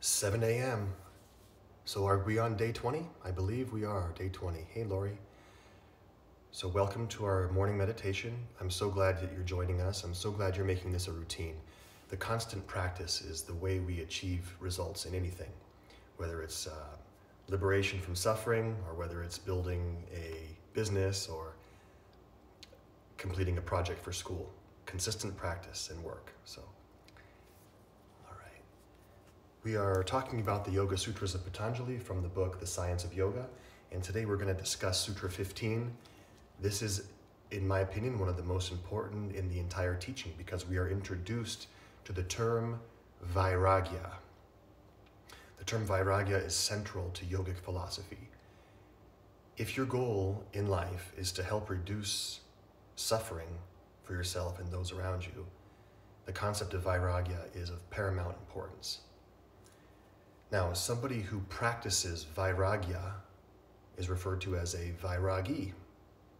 7 a.m. So are we on day 20? I believe we are, day 20. Hey, Lori. So welcome to our morning meditation. I'm so glad that you're joining us. I'm so glad you're making this a routine. The constant practice is the way we achieve results in anything, whether it's uh, liberation from suffering or whether it's building a business or completing a project for school. Consistent practice and work. So we are talking about the Yoga Sutras of Patanjali from the book The Science of Yoga, and today we're going to discuss Sutra 15. This is, in my opinion, one of the most important in the entire teaching because we are introduced to the term Vairagya. The term Vairagya is central to yogic philosophy. If your goal in life is to help reduce suffering for yourself and those around you, the concept of Vairagya is of paramount importance. Now, somebody who practices vairagya is referred to as a vairagi,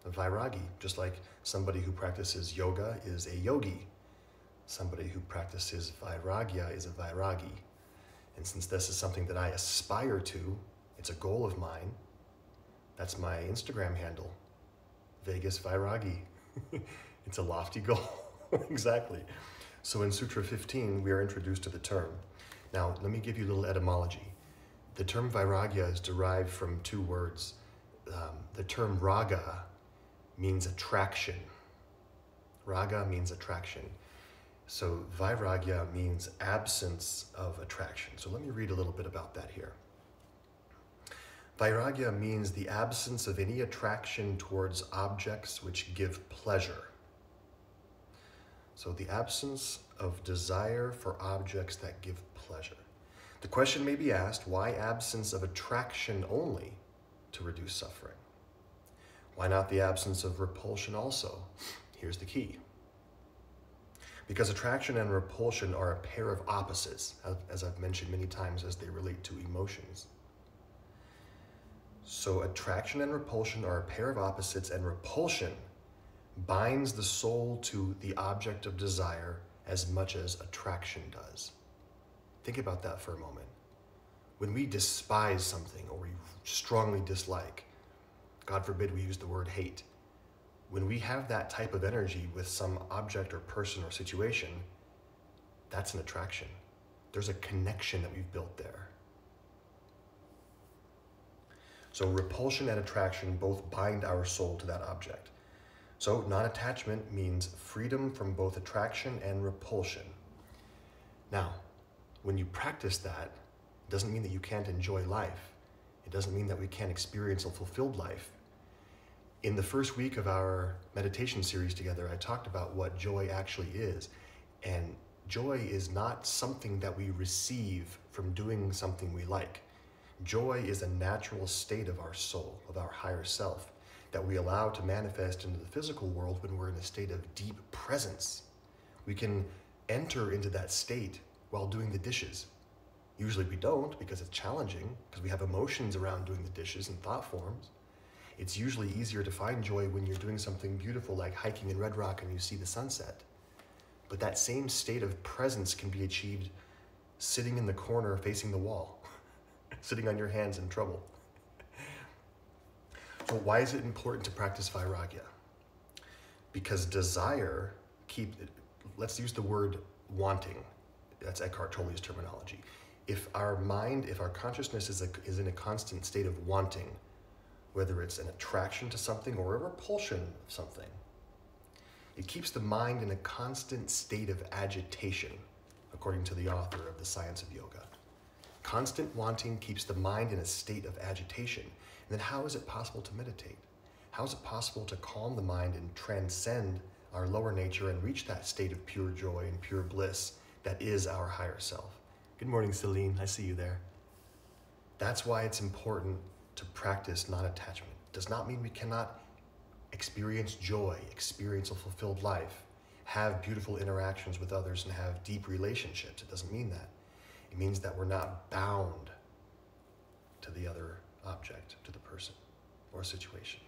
a vairagi, just like somebody who practices yoga is a yogi. Somebody who practices vairagya is a vairagi. And since this is something that I aspire to, it's a goal of mine, that's my Instagram handle, Vegas Vairagi. it's a lofty goal, exactly. So in Sutra 15, we are introduced to the term now, let me give you a little etymology. The term vairagya is derived from two words. Um, the term raga means attraction. Raga means attraction. So vairagya means absence of attraction. So let me read a little bit about that here. Vairagya means the absence of any attraction towards objects which give pleasure. So the absence of desire for objects that give pleasure. The question may be asked, why absence of attraction only to reduce suffering? Why not the absence of repulsion also? Here's the key. Because attraction and repulsion are a pair of opposites, as I've mentioned many times as they relate to emotions. So attraction and repulsion are a pair of opposites and repulsion binds the soul to the object of desire as much as attraction does. Think about that for a moment. When we despise something or we strongly dislike, God forbid we use the word hate, when we have that type of energy with some object or person or situation, that's an attraction. There's a connection that we've built there. So repulsion and attraction both bind our soul to that object. So non attachment means freedom from both attraction and repulsion. Now, when you practice that, it doesn't mean that you can't enjoy life. It doesn't mean that we can't experience a fulfilled life. In the first week of our meditation series together, I talked about what joy actually is. And joy is not something that we receive from doing something we like. Joy is a natural state of our soul, of our higher self, that we allow to manifest into the physical world when we're in a state of deep presence. We can enter into that state while doing the dishes. Usually we don't because it's challenging, because we have emotions around doing the dishes and thought forms. It's usually easier to find joy when you're doing something beautiful like hiking in Red Rock and you see the sunset. But that same state of presence can be achieved sitting in the corner facing the wall, sitting on your hands in trouble. So why is it important to practice vairagya? Because desire keep let's use the word wanting that's Eckhart Tolle's terminology. If our mind, if our consciousness is, a, is in a constant state of wanting, whether it's an attraction to something or a repulsion of something, it keeps the mind in a constant state of agitation, according to the author of The Science of Yoga. Constant wanting keeps the mind in a state of agitation. And then how is it possible to meditate? How is it possible to calm the mind and transcend our lower nature and reach that state of pure joy and pure bliss that is our higher self. Good morning, Celine. I see you there. That's why it's important to practice non attachment. Does not mean we cannot experience joy, experience a fulfilled life, have beautiful interactions with others, and have deep relationships. It doesn't mean that. It means that we're not bound to the other object, to the person or situation.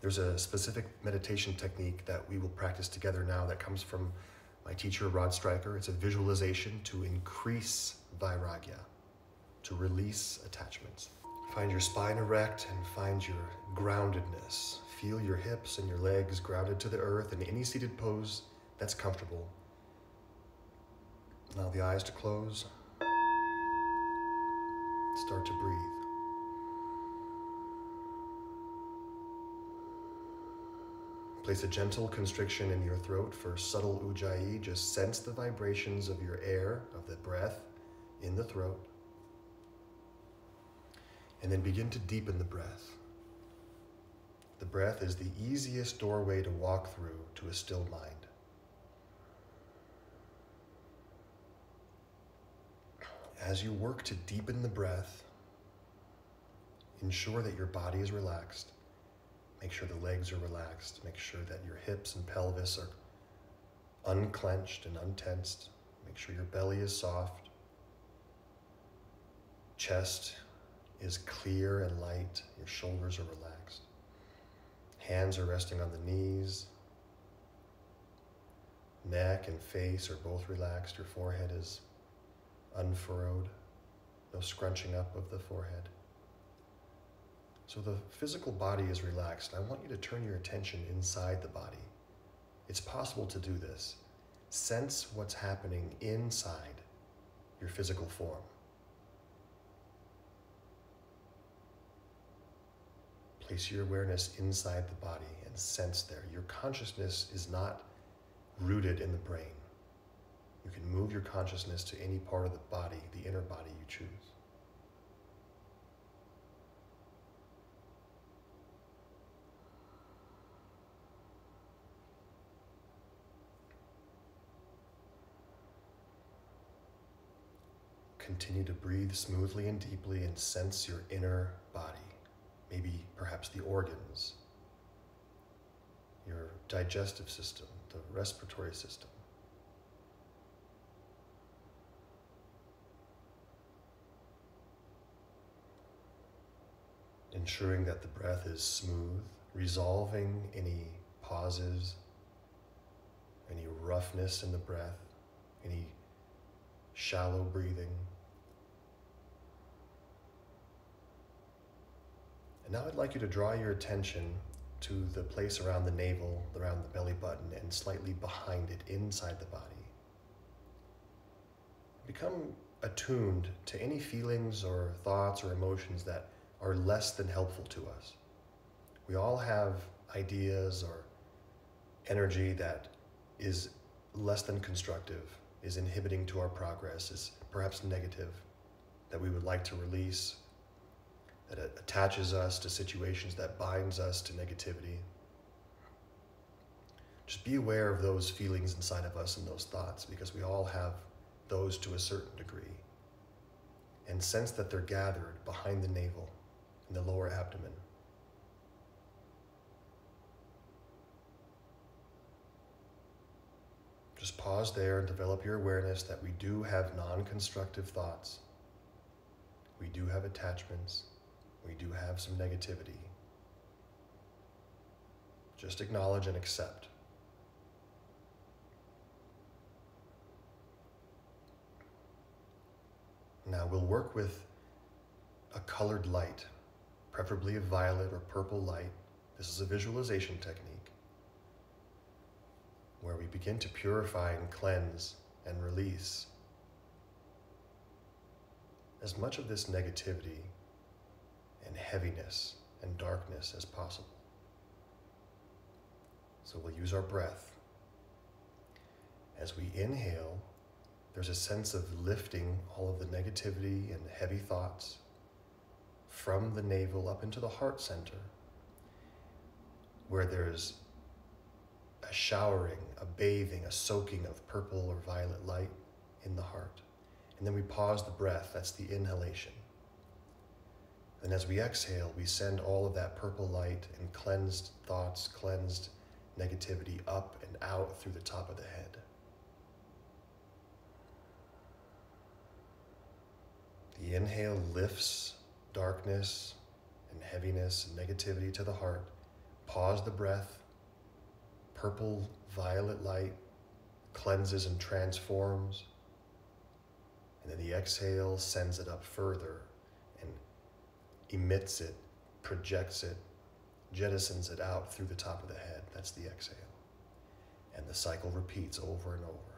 There's a specific meditation technique that we will practice together now that comes from my teacher, Rod Stryker. It's a visualization to increase vairagya, to release attachments. Find your spine erect and find your groundedness. Feel your hips and your legs grounded to the earth in any seated pose that's comfortable. Allow the eyes to close. Start to breathe. Place a gentle constriction in your throat for subtle ujjayi. Just sense the vibrations of your air, of the breath in the throat. And then begin to deepen the breath. The breath is the easiest doorway to walk through to a still mind. As you work to deepen the breath, ensure that your body is relaxed. Make sure the legs are relaxed. Make sure that your hips and pelvis are unclenched and untensed. Make sure your belly is soft. Chest is clear and light. Your shoulders are relaxed. Hands are resting on the knees. Neck and face are both relaxed. Your forehead is unfurrowed. No scrunching up of the forehead. So the physical body is relaxed. I want you to turn your attention inside the body. It's possible to do this. Sense what's happening inside your physical form. Place your awareness inside the body and sense there. Your consciousness is not rooted in the brain. You can move your consciousness to any part of the body, the inner body you choose. Continue to breathe smoothly and deeply and sense your inner body, maybe perhaps the organs, your digestive system, the respiratory system. Ensuring that the breath is smooth, resolving any pauses, any roughness in the breath, any shallow breathing. And now I'd like you to draw your attention to the place around the navel, around the belly button, and slightly behind it, inside the body. Become attuned to any feelings or thoughts or emotions that are less than helpful to us. We all have ideas or energy that is less than constructive, is inhibiting to our progress, is perhaps negative, that we would like to release that attaches us to situations, that binds us to negativity. Just be aware of those feelings inside of us and those thoughts because we all have those to a certain degree. And sense that they're gathered behind the navel in the lower abdomen. Just pause there and develop your awareness that we do have non constructive thoughts. We do have attachments we do have some negativity. Just acknowledge and accept. Now we'll work with a colored light, preferably a violet or purple light. This is a visualization technique where we begin to purify and cleanse and release as much of this negativity and heaviness and darkness as possible. So we'll use our breath. As we inhale, there's a sense of lifting all of the negativity and heavy thoughts from the navel up into the heart center, where there's a showering, a bathing, a soaking of purple or violet light in the heart. And then we pause the breath, that's the inhalation. And as we exhale, we send all of that purple light and cleansed thoughts, cleansed negativity up and out through the top of the head. The inhale lifts darkness and heaviness and negativity to the heart. Pause the breath. Purple, violet light cleanses and transforms. And then the exhale sends it up further and emits it, projects it, jettisons it out through the top of the head. That's the exhale. And the cycle repeats over and over.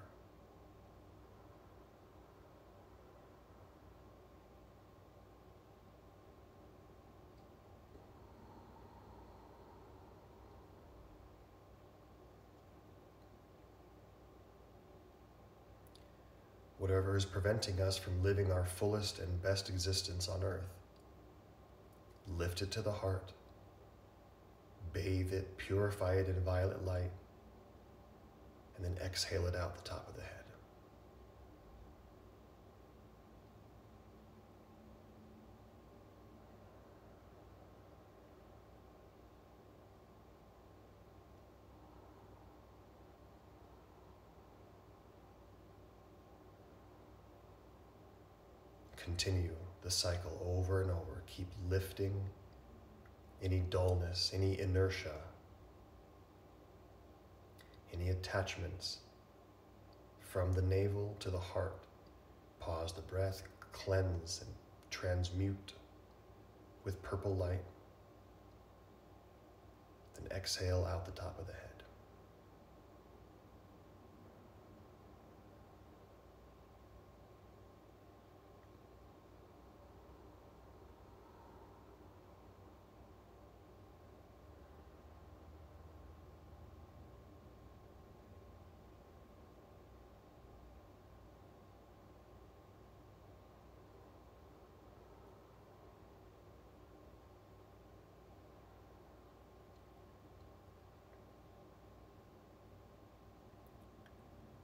Whatever is preventing us from living our fullest and best existence on earth. Lift it to the heart, bathe it, purify it in violet light, and then exhale it out the top of the head. Continue the cycle over and over. Keep lifting any dullness, any inertia, any attachments from the navel to the heart. Pause the breath, cleanse and transmute with purple light. Then exhale out the top of the head.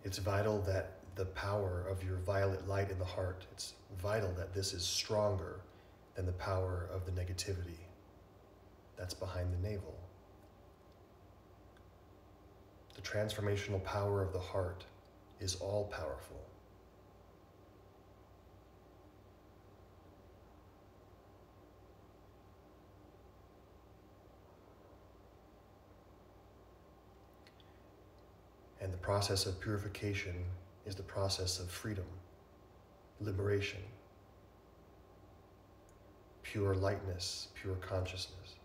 It's vital that the power of your violet light in the heart, it's vital that this is stronger than the power of the negativity that's behind the navel. The transformational power of the heart is all powerful. And the process of purification is the process of freedom, liberation, pure lightness, pure consciousness.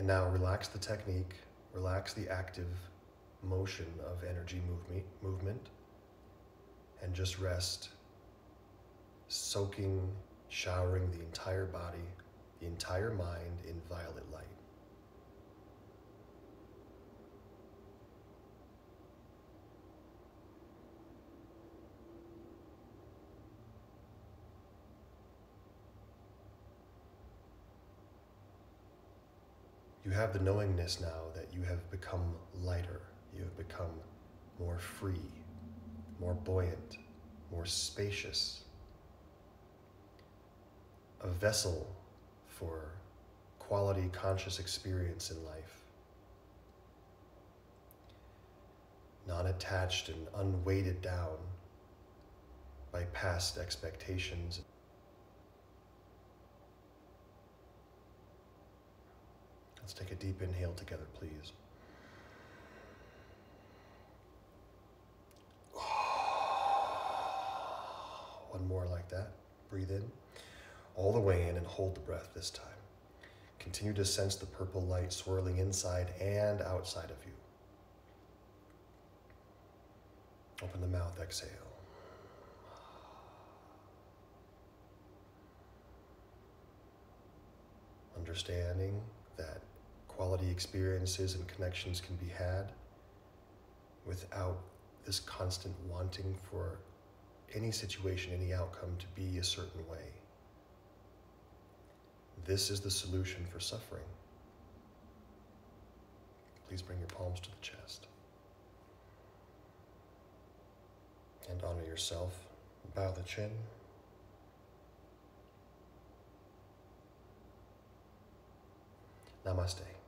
And now relax the technique, relax the active motion of energy movement, movement and just rest, soaking, showering the entire body, the entire mind in violet light. You have the knowingness now that you have become lighter, you have become more free, more buoyant, more spacious, a vessel for quality conscious experience in life. Non attached and unweighted down by past expectations Let's take a deep inhale together, please. One more like that. Breathe in, all the way in, and hold the breath this time. Continue to sense the purple light swirling inside and outside of you. Open the mouth, exhale. Understanding that quality experiences and connections can be had without this constant wanting for any situation, any outcome to be a certain way. This is the solution for suffering. Please bring your palms to the chest. And honor yourself. Bow the chin. Namaste.